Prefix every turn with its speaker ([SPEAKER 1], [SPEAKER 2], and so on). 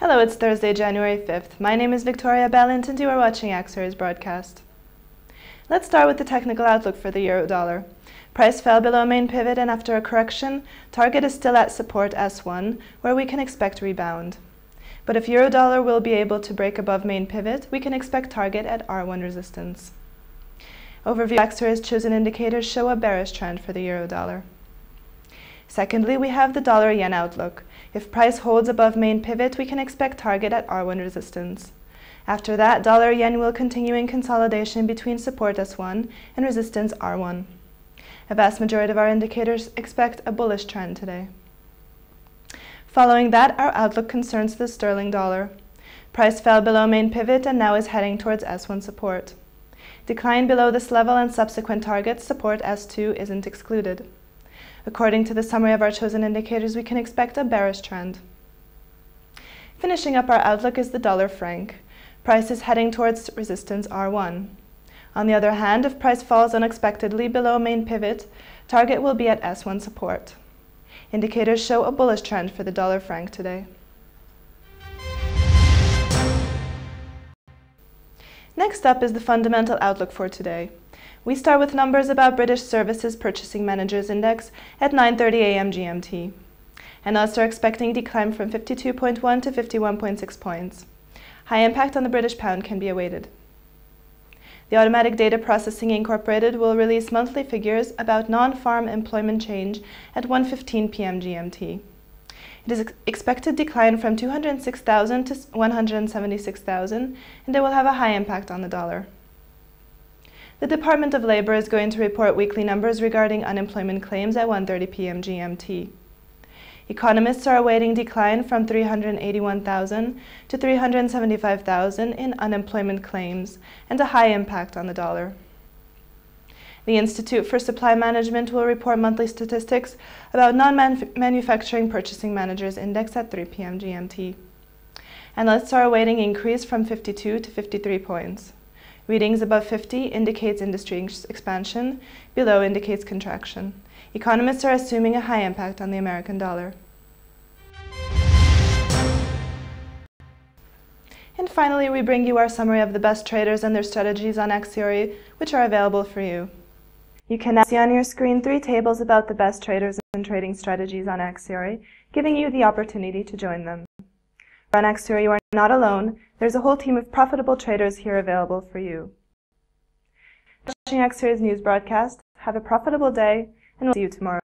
[SPEAKER 1] Hello, it's Thursday, January 5th. My name is Victoria Balint and you are watching Axiory broadcast. Let's start with the technical outlook for the euro dollar. Price fell below main pivot and after a correction, target is still at support S1, where we can expect rebound. But if euro dollar will be able to break above main pivot, we can expect target at R1 resistance. Overview Axiory chosen indicators show a bearish trend for the euro dollar. Secondly, we have the dollar yen outlook. If price holds above main pivot, we can expect target at R1 resistance. After that, dollar yen will continue in consolidation between support S1 and resistance R1. A vast majority of our indicators expect a bullish trend today. Following that, our outlook concerns the sterling dollar. Price fell below main pivot and now is heading towards S1 support. Decline below this level and subsequent targets support S2 isn't excluded. According to the summary of our chosen indicators, we can expect a bearish trend. Finishing up our outlook is the dollar franc. Price is heading towards resistance R1. On the other hand, if price falls unexpectedly below main pivot, target will be at S1 support. Indicators show a bullish trend for the dollar franc today. Next up is the fundamental outlook for today. We start with numbers about British Services Purchasing Managers Index at 9.30 a.m. GMT. Analysts are expecting decline from 52.1 to 51.6 points. High impact on the British pound can be awaited. The Automatic Data Processing Incorporated will release monthly figures about non-farm employment change at 1.15 p.m. GMT. It is ex expected decline from 206,000 to 176,000, and it will have a high impact on the dollar. The Department of Labor is going to report weekly numbers regarding unemployment claims at 1.30 p.m. GMT. Economists are awaiting decline from 381,000 to 375,000 in unemployment claims and a high impact on the dollar. The Institute for Supply Management will report monthly statistics about non-manufacturing purchasing managers index at 3 p.m. GMT. Analysts are awaiting increase from 52 to 53 points. Readings above 50 indicates industry expansion, below indicates contraction. Economists are assuming a high impact on the American dollar. And finally, we bring you our summary of the best traders and their strategies on Axiory, which are available for you. You can see on your screen three tables about the best traders and trading strategies on Axiory, giving you the opportunity to join them. On Axiory, you are not alone. There's a whole team of profitable traders here available for you. Watching Axiory's news broadcast, have a profitable day, and we'll see you tomorrow.